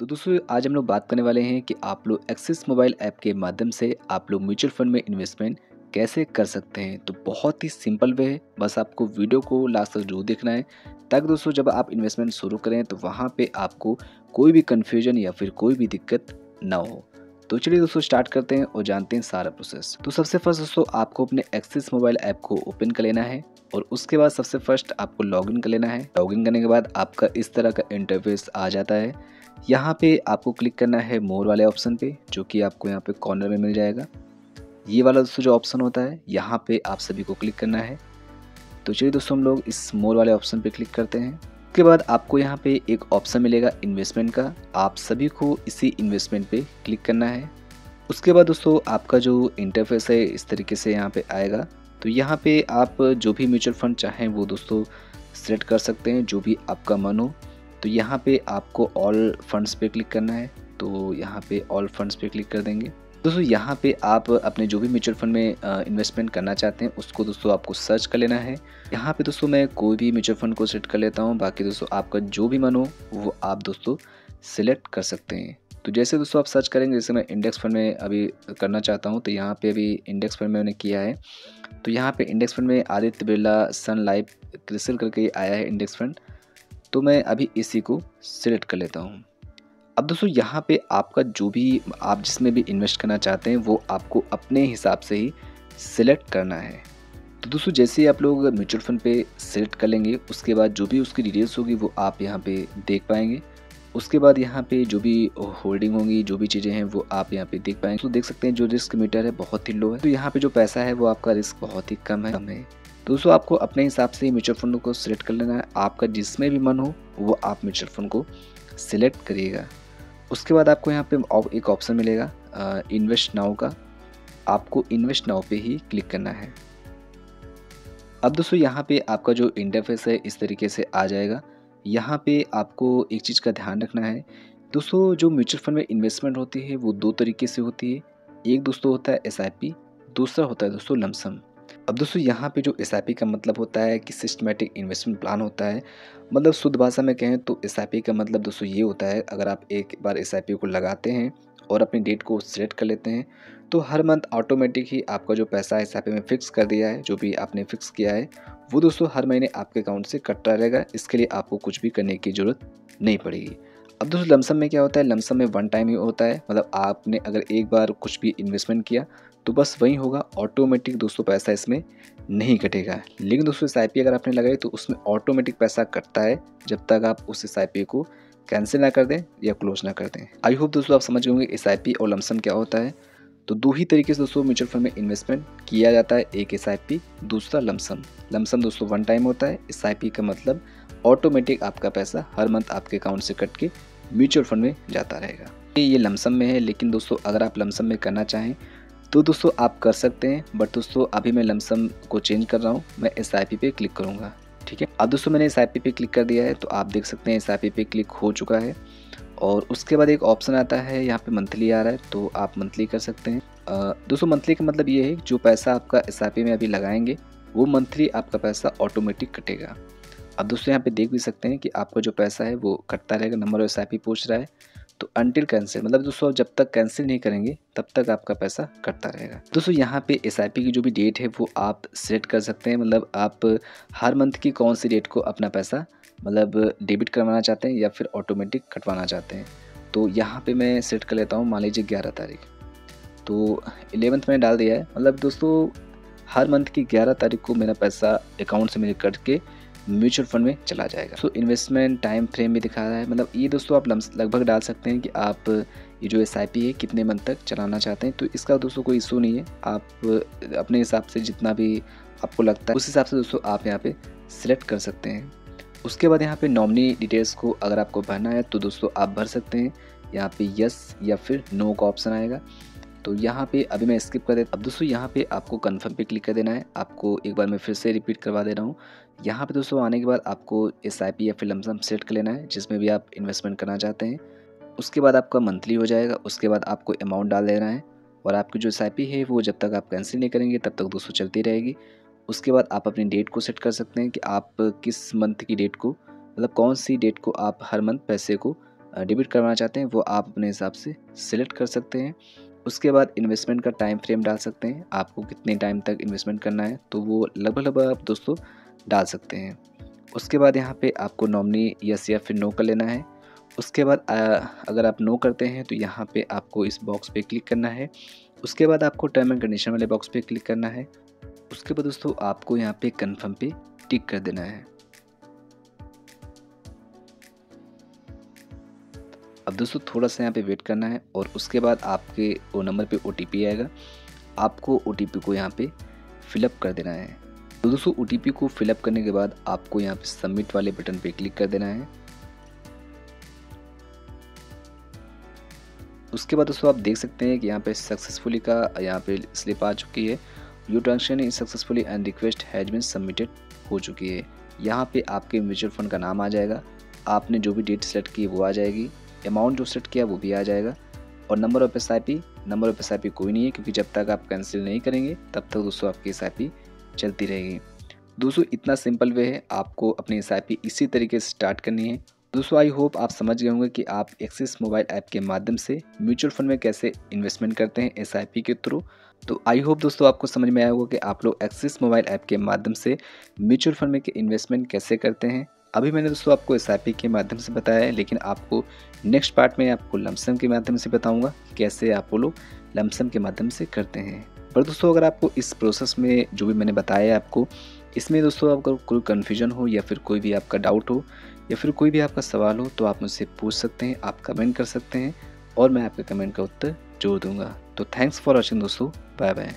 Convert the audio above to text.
तो दोस्तों, आज हम लोग बात करने वाले हैं कि आप लोग एक्सिस मोबाइल ऐप के माध्यम से आप लोग म्यूचुअल फंड में इन्वेस्टमेंट कैसे कर सकते हैं? तो बहुत ही सिंपल वे है। बस आपको वीडियो को लास्ट तक ज़रूर देखना है। ताकि दोस्तों, जब आप इन्वेस्टमेंट शुरू करें तो वहाँ पे आपको कोई भी कन्फ्यूज़न या फिर कोई भी दिक्कत ना हो। तो चलिए दोस्तों स्टार्ट करते हैं और जानते हैं सारा प्रोसेस तो सबसे फ़र्स्ट दोस्तों, आपको अपने एक्सिस मोबाइल ऐप को ओपन कर लेना है और उसके बाद सबसे फ़र्स्ट आपको लॉगिन कर लेना है। लॉगिन करने के बाद आपका इस तरह का इंटरफेस आ जाता है। यहाँ पे आपको क्लिक करना है मोर वाले ऑप्शन पे, जो कि आपको यहाँ पे कॉर्नर में मिल जाएगा। ये वाला दोस्तों जो ऑप्शन होता है, यहाँ पे आप सभी को क्लिक करना है। तो चलिए दोस्तों हम लोग इस मोर वाले ऑप्शन पे क्लिक करते हैं। उसके बाद आपको यहाँ पे एक ऑप्शन मिलेगा इन्वेस्टमेंट का। आप सभी को इसी इन्वेस्टमेंट पे क्लिक करना है। उसके बाद दोस्तों आपका जो इंटरफेस है, इस तरीके से यहाँ पे आएगा। तो यहाँ पे आप जो भी म्यूचुअल फंड चाहें, वो दोस्तों सेलेक्ट कर सकते हैं, जो भी आपका मन हो। तो यहाँ पे आपको ऑल फंड्स पे क्लिक करना है तो यहाँ पे ऑल फंड्स पे क्लिक कर देंगे। दोस्तों, यहाँ पे आप अपने जो भी म्यूचुअल फंड में इन्वेस्टमेंट करना चाहते हैं, उसको दोस्तों आपको सर्च कर लेना है। यहाँ पे दोस्तों मैं कोई भी म्यूचुअल फंड को सेलेक्ट कर लेता हूँ, बाकी दोस्तों आपका जो भी मन हो, वो आप दोस्तों सिलेक्ट कर सकते हैं। तो जैसे दोस्तों आप सर्च करेंगे, जैसे मैं इंडेक्स फंड में अभी करना चाहता हूँ तो यहाँ पे अभी इंडेक्स फंड में मैंने किया है। तो यहाँ पे इंडेक्स फंड में Aditya Birla sun life CRISIL करके आया है इंडेक्स फंड तो मैं अभी इसी को सिलेक्ट कर लेता हूँ। अब दोस्तों, यहाँ पे आपका जो भी आप जिसमें भी इन्वेस्ट करना चाहते हैं, वो आपको अपने हिसाब से ही सिलेक्ट करना है। तो दोस्तों, जैसे ही आप लोग म्यूचुअल फंड पे सिलेक्ट कर लेंगे, उसके बाद जो भी उसकी डिटेल्स होगी, वो आप यहाँ पे देख पाएँगे। उसके बाद यहाँ पे जो भी होल्डिंग होंगी, जो भी चीज़ें हैं, वो आप यहाँ पे देख पाएँगे। तो देख सकते हैं, जो रिस्क मीटर है, बहुत ही लो है। तो यहाँ पे जो पैसा है, वो आपका रिस्क बहुत ही कम है कम है। दोस्तों, आपको अपने हिसाब से म्यूचुअल फंड को सिलेक्ट कर लेना है। आपका जिसमें भी मन हो, वो आप म्यूचुअल फंड को सिलेक्ट करिएगा। उसके बाद आपको यहाँ पे एक ऑप्शन मिलेगा इन्वेस्ट नाउ का। आपको इन्वेस्ट नाउ पे ही क्लिक करना है। अब दोस्तों, यहाँ पे आपका जो इंटरफेस है, इस तरीके से आ जाएगा। यहाँ पे आपको एक चीज़ का ध्यान रखना है। दोस्तों, जो म्यूचुअल फंड में इन्वेस्टमेंट होती है, वो दो तरीके से होती है। एक दोस्तों होता है एसआईपी दूसरा होता है दोस्तों लमसम अब दोस्तों, यहाँ पे जो एसआईपी का मतलब होता है कि सिस्टमेटिक इन्वेस्टमेंट प्लान होता है मतलब शुद्ध भाषा में कहें तो एसआईपी का मतलब दोस्तों ये होता है, अगर आप एक बार एसआईपी को लगाते हैं और अपनी डेट को सिलेक्ट कर लेते हैं तो हर मंथ ऑटोमेटिक ही आपका जो पैसा एस में फ़िक्स कर दिया है, जो भी आपने फ़िक्स किया है, वो दोस्तों हर महीने आपके अकाउंट से कटता रहेगा, इसके लिए आपको कुछ भी करने की ज़रूरत नहीं पड़ेगी। अब दोस्तों, लमसम में क्या होता है? लमसम में वन टाइम ही होता है। मतलब आपने अगर एक बार कुछ भी इन्वेस्टमेंट किया तो बस वही होगा ऑटोमेटिक दोस्तों पैसा इसमें नहीं कटेगा। लेकिन दोस्तों एस अगर आपने लगाई तो उसमें ऑटोमेटिक पैसा कटता है, जब तक आप उस एस को कैंसिल ना कर दें या क्लोज ना कर दें। आई होप दोस्तों आप समझ गए एस और लमसम क्या होता है। तो दो ही तरीके से दोस्तों म्यूचुअल फंड में इन्वेस्टमेंट किया जाता है, एक एसआईपी दूसरा लमसम। लमसम दोस्तों वन टाइम होता है एसआईपी का मतलब ऑटोमेटिक आपका पैसा हर मंथ आपके अकाउंट से कट के म्यूचुअल फंड में जाता रहेगा। ये लमसम में है, लेकिन दोस्तों, अगर आप लमसम में करना चाहें तो दोस्तों, आप कर सकते हैं बट दोस्तों, अभी मैं लमसम को चेंज कर रहा हूँ, मैं एस आई पी पे क्लिक करूँगा, ठीक है? अब दोस्तों, मैंने एस आई पी पे क्लिक कर दिया है तो आप देख सकते हैं एस आई पी पे क्लिक हो चुका है, और उसके बाद एक ऑप्शन आता है, यहाँ पे मंथली आ रहा है तो आप मंथली कर सकते हैं। दोस्तों मंथली का मतलब ये है, जो पैसा आपका एस आई पी में अभी लगाएँगे, वो मंथली आपका पैसा ऑटोमेटिक कटेगा। अब दोस्तों यहाँ पे देख भी सकते हैं कि आपका जो पैसा है वो कटता रहेगा, नंबर एस आई पूछ रहा है। तो अनटिल कैंसिल मतलब दोस्तों जब तक कैंसिल नहीं करेंगे, तब तक आपका पैसा कटता रहेगा। दोस्तों यहाँ पे एसआईपी की जो भी डेट है, वो आप सेट कर सकते हैं। मतलब आप हर मंथ की कौन सी डेट को अपना पैसा मतलब डेबिट करवाना चाहते हैं या फिर ऑटोमेटिक कटवाना चाहते हैं। तो यहाँ पे मैं सेट कर लेता हूँ, मान लीजिए ग्यारह तारीख। तो एलेवंथ मैंने डाल दिया है। मतलब दोस्तों, हर मंथ की ग्यारह तारीख को मेरा पैसा अकाउंट से मेरे कट के म्यूचुअल फंड में चला जाएगा। सो इन्वेस्टमेंट टाइम फ्रेम भी दिखा रहा है। मतलब ये दोस्तों आप लगभग डाल सकते हैं कि आप ये जो एसआईपी है, कितने मंथ तक चलाना चाहते हैं। तो इसका दोस्तों कोई इशू नहीं है। आप, अपने हिसाब से जितना भी आपको लगता है, उस हिसाब से दोस्तों आप यहाँ पे सिलेक्ट कर सकते हैं। उसके बाद यहाँ पे नॉमिनी डिटेल्स को अगर आपको भरना है तो दोस्तों आप भर सकते हैं। यहाँ पे यस या फिर नो का ऑप्शन आएगा। तो यहाँ पे अभी मैं स्किप कर देता अब दोस्तों यहाँ पे आपको कंफर्म पे क्लिक कर देना है। आपको एक बार मैं फिर से रिपीट करवा दे रहा हूँ। यहाँ पे दोस्तों आने के बाद आपको एस आई पी या फिर लमसम सेट कर लेना है, जिसमें भी आप इन्वेस्टमेंट करना चाहते हैं। उसके बाद आपका मंथली हो जाएगा, उसके बाद आपको अमाउंट डाल देना है। और आपकी जो एस आई पी है, वो जब तक आप कैंसिल नहीं करेंगे, तब तक दोस्तों चलती रहेगी। उसके बाद आप अपनी डेट को सेट कर सकते हैं कि आप किस मंथ की डेट को मतलब कौन सी डेट को आप हर मंथ पैसे को डेबिट करवाना चाहते हैं, वो आप अपने हिसाब से सिलेक्ट कर सकते हैं। उसके बाद इन्वेस्टमेंट का टाइम फ्रेम डाल सकते हैं। आपको कितने टाइम तक इन्वेस्टमेंट करना है तो वो लगभग लगभग आप दोस्तों डाल सकते हैं। उसके बाद यहाँ पे आपको नॉमनी यस या फिर नो कर लेना है। उसके बाद अगर आप नो करते हैं तो यहाँ पे आपको इस बॉक्स पे क्लिक करना है। उसके बाद आपको टर्म एंड कंडीशन वाले बॉक्स पे क्लिक करना है। उसके बाद दोस्तों आपको यहाँ पे कन्फर्म पे टिक कर देना है। दोस्तों, थोड़ा सा यहाँ पे वेट करना है और उसके बाद आपके वो नंबर पे ओटीपी आएगा। आपको ओटीपी को यहाँ पे फिलअप कर देना है। तो दोस्तों ओटीपी को फिलअप करने के बाद आपको यहाँ पे सबमिट वाले बटन पे क्लिक कर देना है। उसके बाद दोस्तों, आप देख सकते हैं कि यहाँ पे सक्सेसफुली का यहाँ पे स्लिप आ चुकी है। You transaction is successfully and request has been submitted हो चुकी है। यहाँ पे आपके म्यूचुअल फंड का नाम आ जाएगा। आपने जो भी डेट सेलेक्ट की वो आ जाएगी। अमाउंट जो सेट किया वो भी आ जाएगा। और number of SIP number of SIP कोई नहीं है, क्योंकि जब तक आप कैंसिल नहीं करेंगे, तब तक दोस्तों आपकी एसआईपी चलती रहेगी। दोस्तों, इतना सिंपल वे है, आपको अपनी एसआईपी इसी तरीके से स्टार्ट करनी है। दोस्तों आई होप आप समझ गए होंगे कि आप एक्सिस मोबाइल ऐप के माध्यम से म्यूचुअल फंड में कैसे इन्वेस्टमेंट करते हैं एसआईपी के थ्रू तो आई होप दोस्तों आपको समझ में आया होगा कि आप लोग एक्सिस मोबाइल ऐप के माध्यम से म्यूचुअल फंड में इन्वेस्टमेंट कैसे करते हैं। अभी मैंने दोस्तों आपको एस के माध्यम से बताया है, लेकिन आपको नेक्स्ट पार्ट में आपको लमसम के माध्यम से बताऊँगा कैसे आप वो लोग लमसम के माध्यम से करते हैं। पर दोस्तों, अगर आपको इस प्रोसेस में जो भी मैंने बताया है आपको, इसमें दोस्तों आपका कोई कन्फ्यूज़न हो या फिर कोई भी आपका डाउट हो या फिर कोई भी आपका सवाल हो तो आप मुझसे पूछ सकते हैं, आप कमेंट कर सकते हैं और मैं आपके कमेंट का उत्तर जोड़ दूँगा। तो थैंक्स फॉर वॉचिंग दोस्तों। Bye bye